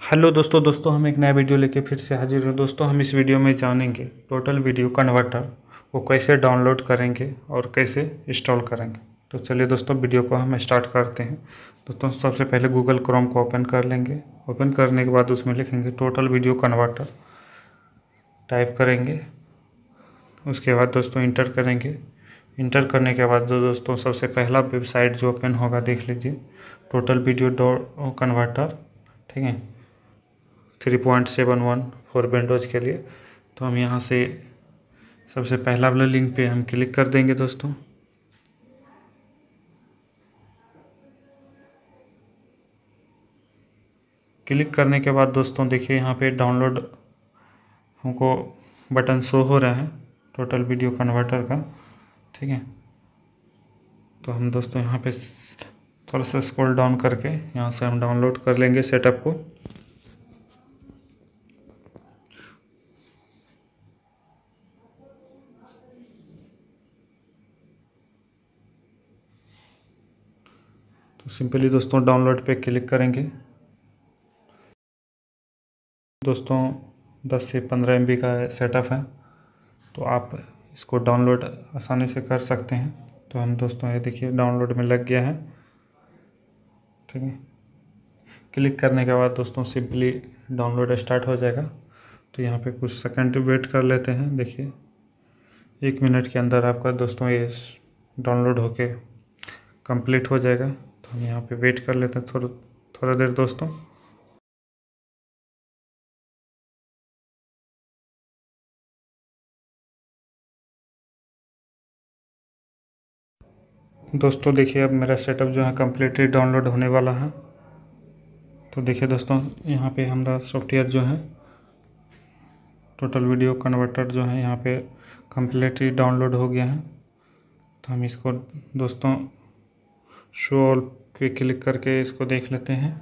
Hello दोस्तों दोस्तों, हम एक नया वीडियो लेके फिर से हाजिर हैं। दोस्तों, हम इस वीडियो में जानेंगे टोटल वीडियो कन्वर्टर वो कैसे डाउनलोड करेंगे और कैसे इंस्टॉल करेंगे। तो चलिए दोस्तों, वीडियो को हम स्टार्ट करते हैं। दोस्तों, सबसे पहले गूगल क्रोम को ओपन कर लेंगे। ओपन करने के बाद उसमें लिखेंगे टोटल वीडियो कन्वर्टर। टाइप करेंगे। उसके बाद दोस्तों, इंटर करेंगे। इंटर करने के बाद जो दोस्तों, सबसे पहला वेबसाइट जो ओपन होगा, देख लीजिए। टोटल वीडियो डॉट कन्वर्टर, ठीक है? Three point seven one four Windows के लिए। तो हम यहाँ से सबसे पहला वाला लिंक पे हम क्लिक कर देंगे दोस्तों। क्लिक करने के बाद दोस्तों देखिए यहाँ पे डाउनलोड हमको बटन शो हो रहा है टोटल वीडियो कन्वर्टर का। ठीक है? तो हम दोस्तों यहाँ पे थोड़ा सा स्क्रॉल डाउन करके यहाँ से हम डाउनलोड कर लेंगे सेटअप को। तो सिंपली दोस्तों डाउनलोड पे क्लिक करेंगे। दोस्तों 10 से 15 एम का सेटअप है तो आप इसको डाउनलोड आसानी से कर सकते हैं। तो हम दोस्तों ये देखिए डाउनलोड में लग गया है। ठीक है। क्लिक करने के बाद दोस्तों सिंपली डाउनलोड स्टार्ट हो जाएगा। तो यहाँ पे कुछ सेकंड वेट कर लेते हैं। देखिए, एक मिनट के अंदर आपका दोस्तों ये डाउनलोड होके कंप्लीट हो जाएगा। हम यहाँ पे वेट कर लेते हैं थोड़ा थोड़ा देर दोस्तों। दोस्तों देखिए, अब मेरा सेटअप जो है कम्प्लीटली डाउनलोड होने वाला है। तो देखिए दोस्तों, यहाँ पे हमारा सॉफ्टवेयर जो है टोटल वीडियो कन्वर्टर जो है यहाँ पे कम्प्लीटली डाउनलोड हो गया है। तो हम इसको दोस्तों शो ऑल पे क्लिक करके इसको देख लेते हैं।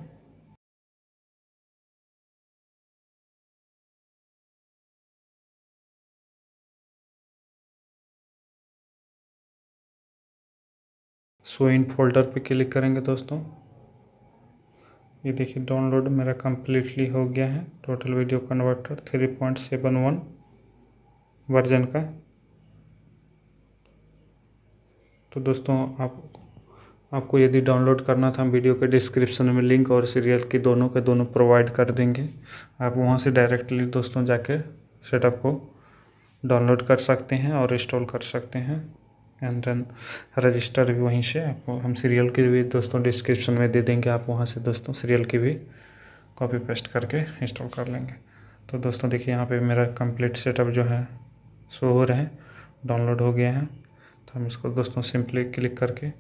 सो इन फोल्डर पे क्लिक करेंगे दोस्तों। ये देखिए, डाउनलोड मेरा कम्प्लीटली हो गया है। Total video converter three point seven one version का। तो दोस्तों, आप आपको यदि डाउनलोड करना था, हम वीडियो के डिस्क्रिप्शन में लिंक और सीरियल की दोनों के दोनों प्रोवाइड कर देंगे। आप वहाँ से डायरेक्टली दोस्तों जाके सेटअप को डाउनलोड कर सकते हैं और इंस्टॉल कर सकते हैं। एंड देन रजिस्टर भी वहीं से आपको हम सीरियल की भी दोस्तों डिस्क्रिप्शन में दे देंगे। आप वहाँ से दोस्तों सीरियल की भी कॉपी पेस्ट करके इंस्टॉल कर लेंगे। तो दोस्तों देखिए, यहाँ पे मेरा कंप्लीट सेटअप जो है शो हो रहे हैं डाउनलोड हो गया है। तो हम इसको दोस्तों सिंपली क्लिक करके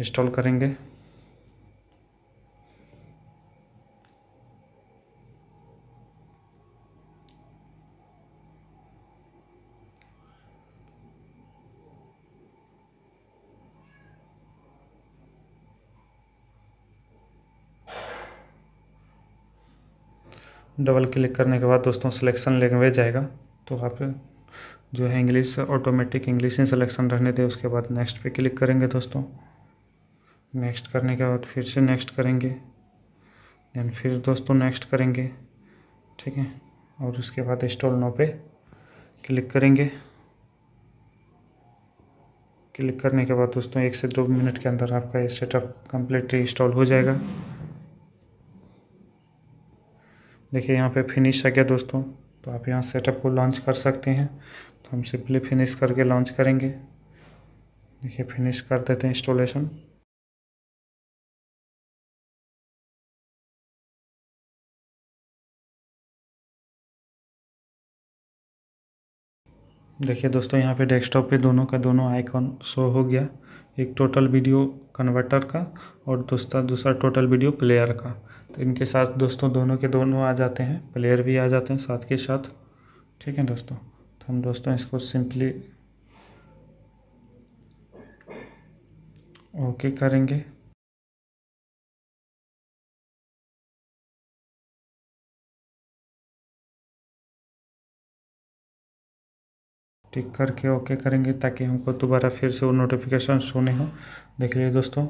इंस्टॉल करेंगे। डबल क्लिक करने के बाद दोस्तों सिलेक्शन लैंग्वेज आएगा। तो आप जो है इंग्लिश ऑटोमेटिक इंग्लिश ही सिलेक्शन रहने दें, उसके बाद नेक्स्ट पे क्लिक करेंगे दोस्तों। नेक्स्ट करने के बाद फिर से नेक्स्ट करेंगे। देन फिर दोस्तों नेक्स्ट करेंगे। ठीक है? और उसके बाद इंस्टॉल नो पे क्लिक करेंगे। क्लिक करने के बाद दोस्तों एक से दो मिनट के अंदर आपका ये सेटअप कम्प्लीटली इंस्टॉल हो जाएगा। देखिए यहाँ पे फिनिश आ गया दोस्तों। तो आप यहाँ सेटअप को लॉन्च कर सकते हैं। तो हम सिंपली फिनिश करके लॉन्च करेंगे। देखिए फिनिश कर देते हैं इंस्टॉलेशन देखिए दोस्तों, यहाँ पे डेस्कटॉप पे दोनों का दोनों आइकॉन शो हो गया। एक टोटल वीडियो कन्वर्टर का और दूसरा दूसरा टोटल वीडियो प्लेयर का। तो इनके साथ दोस्तों, दोनों के दोनों आ जाते हैं। प्लेयर भी आ जाते हैं साथ के साथ। ठीक है दोस्तों तो हम दोस्तों इसको सिंपली ओके करेंगे। टिक करके ओके करेंगे ताकि हमको दोबारा फिर से वो नोटिफिकेशन शो नहीं हो। देख लीजिए दोस्तों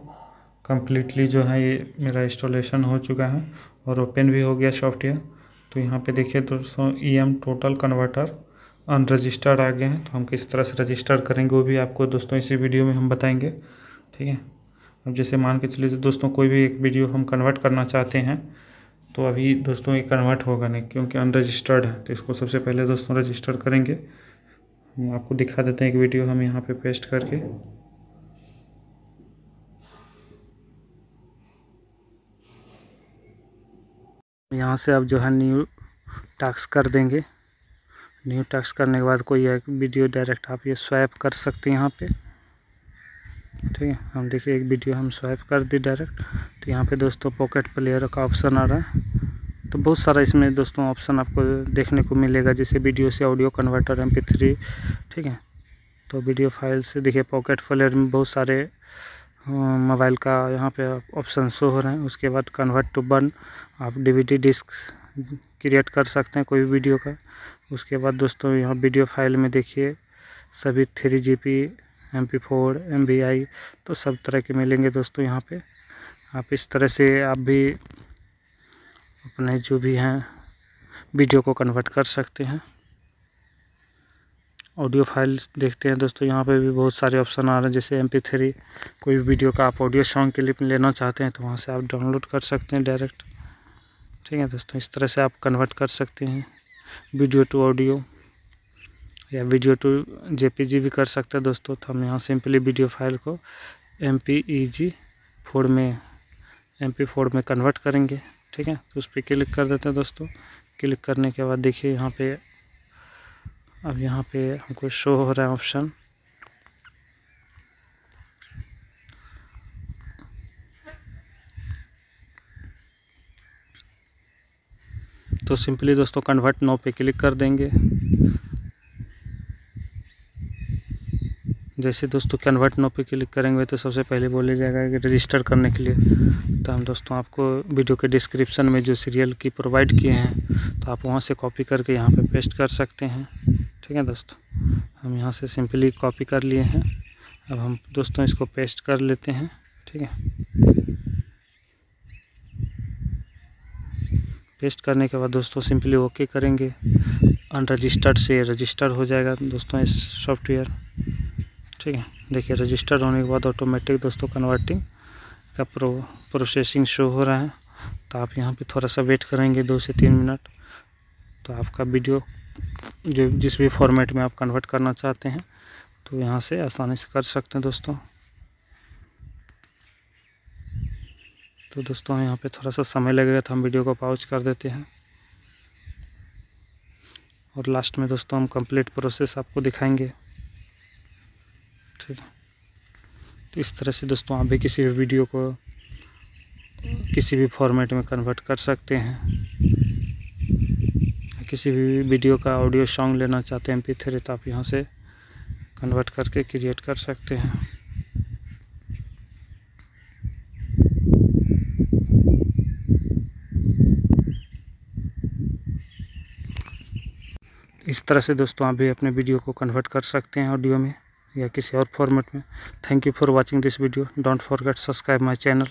कम्प्लीटली जो है ये मेरा इंस्टॉलेशन हो चुका है और ओपन भी हो गया सॉफ्टवेयर तो यहाँ पे देखिए दोस्तों E M total converter unregistered आ गए हैं। तो हम किस तरह से रजिस्टर करेंगे वो भी आपको दोस्तों इसी वीडियो में हम बताएँगे, ठीक है? अब जैसे मान के चलिए दोस्तों कोई भी एक वीडियो हम कन्वर्ट करना चाहते हैं तो अभी दोस्तों ये कन्वर्ट होगा नहीं क्योंकि अनरजिस्टर्ड है। तो इसको सबसे पहले दोस्तों रजिस्टर करेंगे। हम आपको दिखा देते हैं एक वीडियो हम यहाँ पे पेस्ट करके। यहाँ से आप जो है न्यू टास्क कर देंगे। न्यू टास्क करने के बाद कोई एक वीडियो डायरेक्ट आप ये स्वैप कर सकते हैं यहाँ पे। ठीक है, हम देखिए एक वीडियो हम स्वैप कर दी डायरेक्ट तो यहाँ पे दोस्तों पॉकेट प्लेयर का ऑप्शन आ रहा है। तो बहुत सारा इसमें दोस्तों ऑप्शन आपको देखने को मिलेगा, जैसे वीडियो से ऑडियो कन्वर्टर एमपी थ्री ठीक है? तो वीडियो फ़ाइल से देखिए पॉकेट प्लेयर में बहुत सारे मोबाइल का यहाँ पे ऑप्शन शो हो रहे हैं। उसके बाद कन्वर्ट टू बन आप डीवीडी डिस्क क्रिएट कर सकते हैं कोई वीडियो का। उसके बाद दोस्तों यहाँ वीडियो फ़ाइल में देखिए, सभी three G P M P four M I तो सब तरह के मिलेंगे दोस्तों यहाँ पे। आप इस तरह से आप भी अपने जो भी हैं, वीडियो को कन्वर्ट कर सकते हैं। ऑडियो फ़ाइल देखते हैं। दोस्तों, यहाँ पे भी बहुत सारे ऑप्शन आ रहे हैं। जैसे एम पी थ्री कोई भी वीडियो का आप ऑडियो सॉन्ग क्लिप लेना चाहते हैं तो वहाँ से आप डाउनलोड कर सकते हैं डायरेक्ट ठीक है दोस्तों, इस तरह से आप कन्वर्ट कर सकते हैं। वीडियो टू ऑडियो या वीडियो टू जेपीजी भी कर सकते हैं दोस्तों। तो हम यहाँ सिंपली वीडियो फ़ाइल को M P E G four में एम पी फोर में कन्वर्ट करेंगे। ठीक है तो उस पर क्लिक कर देते हैं दोस्तों। क्लिक करने के बाद देखिए यहाँ पे, अब यहाँ पे हमको शो हो रहा है ऑप्शन तो सिंपली दोस्तों कन्वर्ट नो पे क्लिक कर देंगे। जैसे दोस्तों कन्वर्ट नो पे क्लिक करेंगे तो सबसे पहले बोले जाएगा कि रजिस्टर करने के लिए। तो हम दोस्तों आपको वीडियो के डिस्क्रिप्शन में जो सीरियल की प्रोवाइड किए हैं तो आप वहाँ से कॉपी करके यहाँ पे पेस्ट कर सकते हैं। ठीक है दोस्तों? हम यहाँ से सिंपली कॉपी कर लिए हैं। अब हम दोस्तों इसको पेस्ट कर लेते हैं। ठीक है? पेस्ट करने के बाद दोस्तों सिंपली ओके करेंगे। अनरजिस्टर्ड से रजिस्टर हो जाएगा दोस्तों इस सॉफ्टवेयर ठीक है। देखिए रजिस्टर होने के बाद ऑटोमेटिक दोस्तों कन्वर्टिंग का प्रो प्रोसेसिंग शो हो रहा है। तो आप यहाँ पे थोड़ा सा वेट करेंगे दो से तीन मिनट तो आपका वीडियो जो, जिस भी फॉर्मेट में आप कन्वर्ट करना चाहते हैं तो यहाँ से आसानी से कर सकते हैं दोस्तों। तो दोस्तों, यहाँ पे थोड़ा सा समय लगेगा तो हम वीडियो को पाउच कर देते हैं। और लास्ट में दोस्तों हम कंप्लीट प्रोसेस आपको दिखाएँगे। है तो इस तरह से दोस्तों आप भी किसी भी वीडियो को किसी भी फॉर्मेट में कन्वर्ट कर सकते हैं। किसी भी वीडियो का ऑडियो सॉन्ग लेना चाहते हैं एम थ्री तो आप यहाँ से कन्वर्ट करके क्रिएट कर सकते हैं। इस तरह से दोस्तों आप भी अपने वीडियो को कन्वर्ट कर सकते हैं ऑडियो में। या किसी और फॉर्मेट में. Thank you for watching this video don't forget subscribe my channel